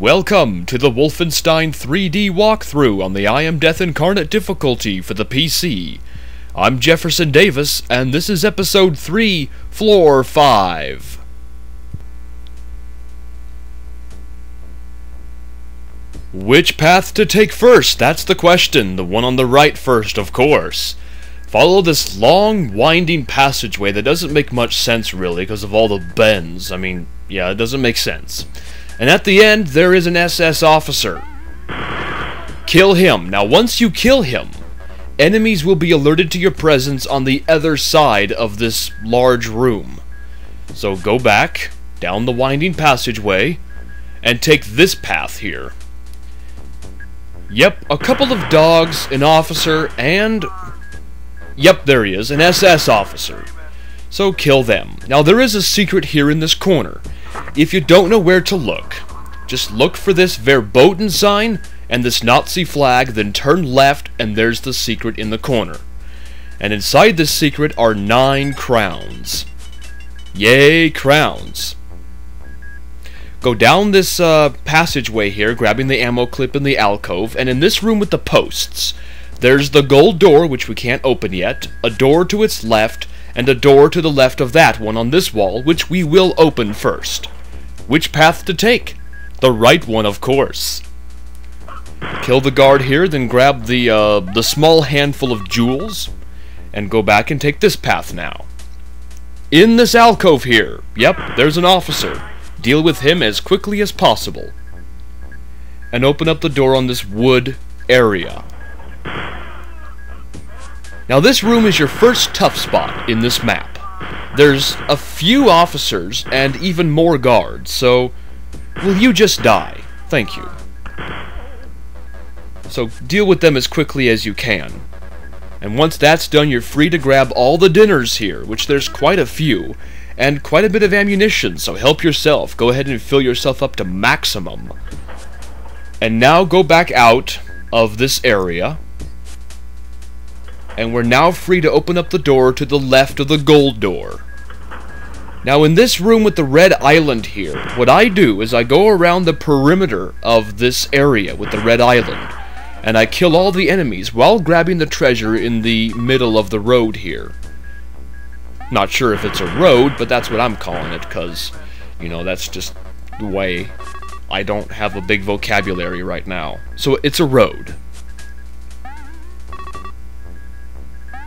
Welcome to the Wolfenstein 3D walkthrough on the I Am Death Incarnate difficulty for the PC. I'm Jefferson Davis, and this is episode 3, floor 5. Which path to take first? That's the question. The one on the right first, of course. Follow this long, winding passageway that doesn't make much sense, really, because of all the bends. I mean, yeah, it doesn't make sense. And at the end, there is an SS officer. Kill him. Now, once you kill him, enemies will be alerted to your presence on the other side of this large room. So go back, down the winding passageway, and take this path here. Yep, a couple of dogs, an officer, and... Yep, there he is, an SS officer. So kill them. Now there is a secret here in this corner. If you don't know where to look, just look for this Verboten sign and this Nazi flag, then turn left and there's the secret in the corner. And inside this secret are nine crowns. Yay, crowns. Go down this uh, passageway here, grabbing the ammo clip in the alcove, and in this room with the posts, there's the gold door, which we can't open yet, a door to its left, and a door to the left of that one on this wall, which we will open first. Which path to take? The right one, of course. Kill the guard here, then grab the, uh, the small handful of jewels, and go back and take this path now. In this alcove here, yep, there's an officer. Deal with him as quickly as possible. And open up the door on this wood area. Now this room is your first tough spot in this map. There's a few officers and even more guards, so will you just die? Thank you. So deal with them as quickly as you can. And once that's done, you're free to grab all the dinners here, which there's quite a few, and quite a bit of ammunition, so help yourself. Go ahead and fill yourself up to maximum. And now go back out of this area. And we're now free to open up the door to the left of the gold door. Now in this room with the red island here, what I do is I go around the perimeter of this area with the red island. And I kill all the enemies while grabbing the treasure in the middle of the road here. Not sure if it's a road, but that's what I'm calling it, because, you know, that's just the way I don't have a big vocabulary right now. So it's a road.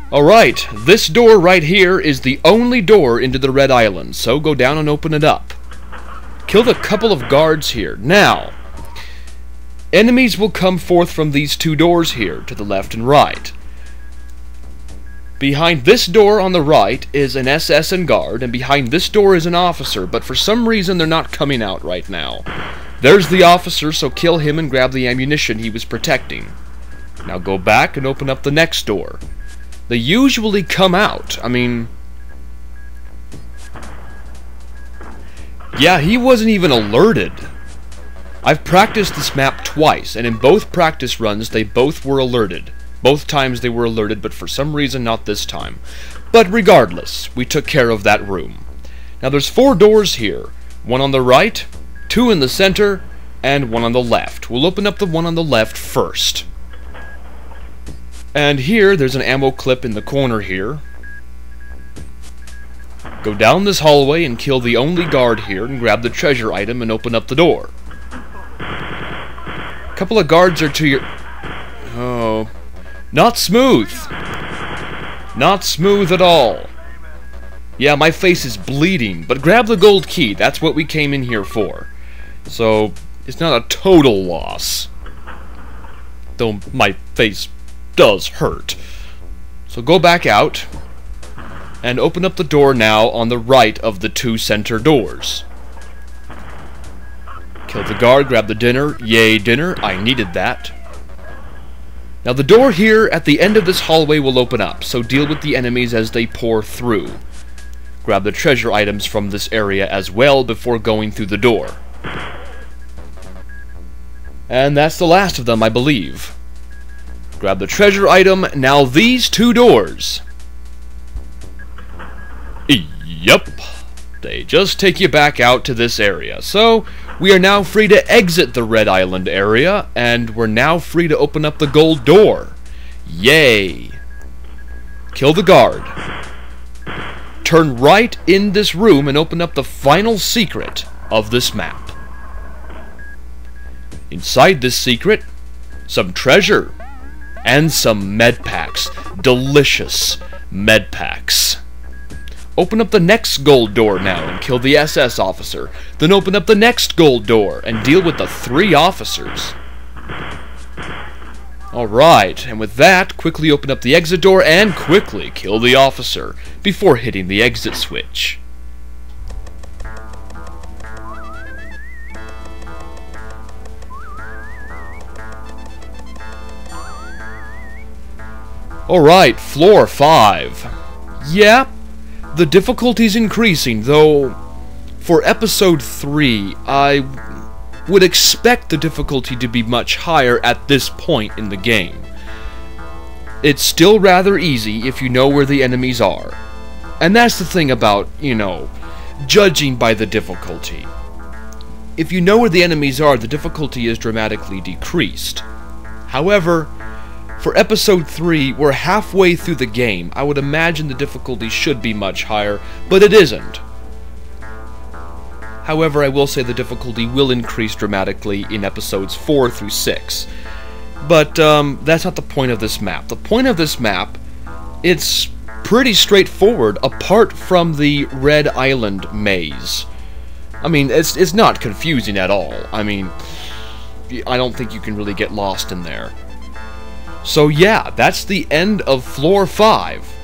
Alright, this door right here is the only door into the Red Island, so go down and open it up. Killed a couple of guards here. Now, enemies will come forth from these two doors here, to the left and right. Behind this door on the right is an SS and guard, and behind this door is an officer, but for some reason they're not coming out right now. There's the officer, so kill him and grab the ammunition he was protecting. Now go back and open up the next door. They usually come out. I mean... Yeah, he wasn't even alerted. I've practiced this map twice, and in both practice runs, they both were alerted. Both times they were alerted, but for some reason not this time. But regardless, we took care of that room. Now there's four doors here. One on the right, two in the center, and one on the left. We'll open up the one on the left first. And here, there's an ammo clip in the corner here. Go down this hallway and kill the only guard here and grab the treasure item and open up the door. A couple of guards are to your... Oh, not smooth. Not smooth at all. Yeah, my face is bleeding, but grab the gold key. That's what we came in here for. So, it's not a total loss. Though my face does hurt. So go back out, and open up the door now on the right of the two center doors. Kill the guard, grab the dinner. Yay, dinner. I needed that. Now the door here at the end of this hallway will open up, so deal with the enemies as they pour through. Grab the treasure items from this area as well before going through the door. And that's the last of them, I believe. Grab the treasure item, now these two doors. Yep. They just take you back out to this area. So, We are now free to exit the Red Island area, and we're now free to open up the gold door. Yay! Kill the guard. Turn right in this room and open up the final secret of this map. Inside this secret, some treasure and some med packs. Delicious med packs. Open up the next gold door now and kill the SS officer. Then open up the next gold door and deal with the three officers. Alright, and with that, quickly open up the exit door and quickly kill the officer before hitting the exit switch. Alright, floor 5. Yeah, the difficulty's increasing, though for episode 3, I would expect the difficulty to be much higher at this point in the game. It's still rather easy if you know where the enemies are. And that's the thing about, you know, judging by the difficulty. If you know where the enemies are, the difficulty is dramatically decreased. However, for episode 3, we're halfway through the game. I would imagine the difficulty should be much higher, but it isn't. However, I will say the difficulty will increase dramatically in episodes 4 through 6. But um, that's not the point of this map. The point of this map, it's pretty straightforward, apart from the Red Island maze. I mean, it's, it's not confusing at all. I mean, I don't think you can really get lost in there. So yeah, that's the end of floor 5.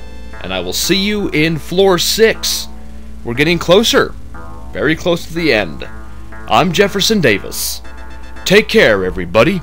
And I will see you in floor 6. We're getting closer. Very close to the end. I'm Jefferson Davis. Take care, everybody.